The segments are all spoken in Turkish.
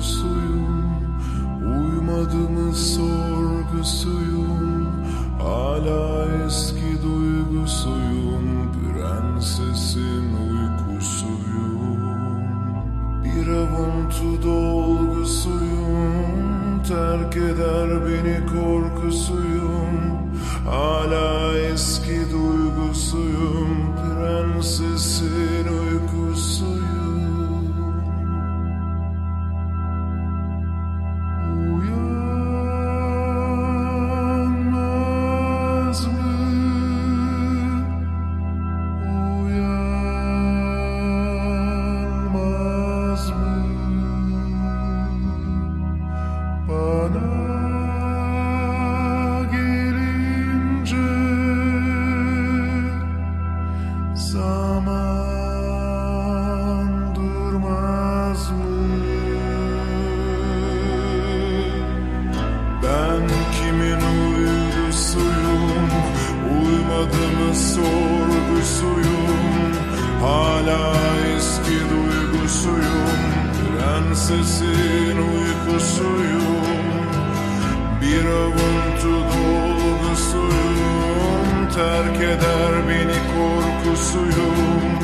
uydusuyum Uymadı mı sorgusuyum Hala eski duygusuyum Prensesin uykusuyum. Bir avuntu dolgusuyum Terk eder beni korkusuyum Hala eski duygusuyum Prensesin uykusuyum. Bir avuntu dolgusuyum. Terk eder beni korkusuyum.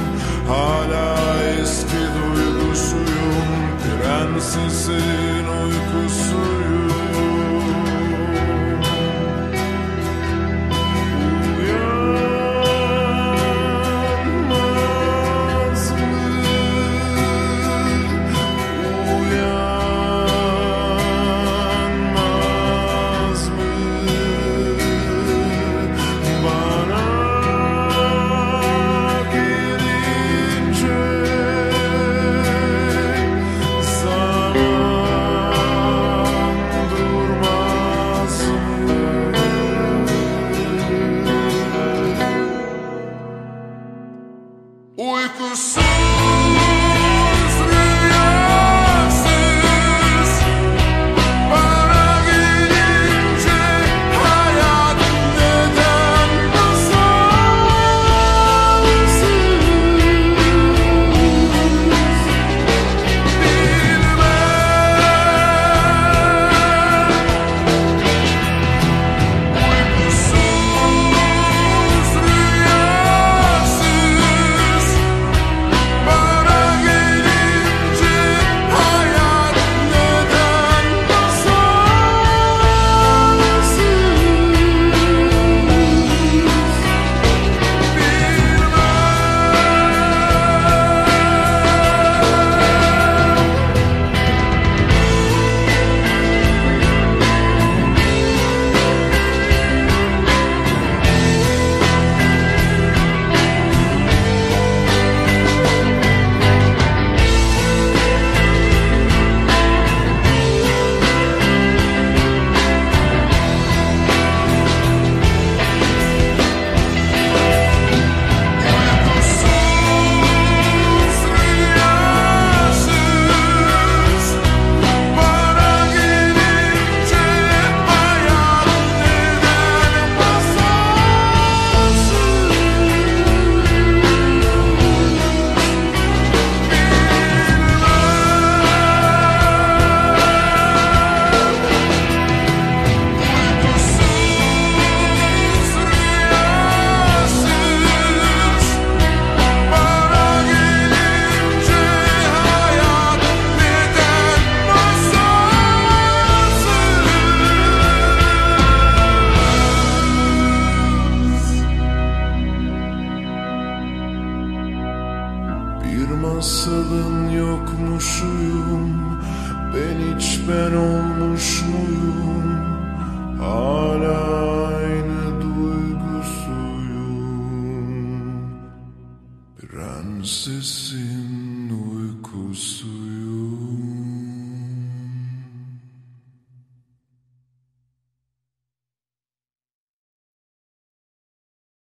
Hala eski duygusuyum. Prensesin uykusuyum soul. Bir masalın yokmuşuyum. Ben hiç ben olmuş muyum Hala